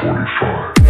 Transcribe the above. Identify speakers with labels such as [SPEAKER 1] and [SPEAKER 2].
[SPEAKER 1] 45.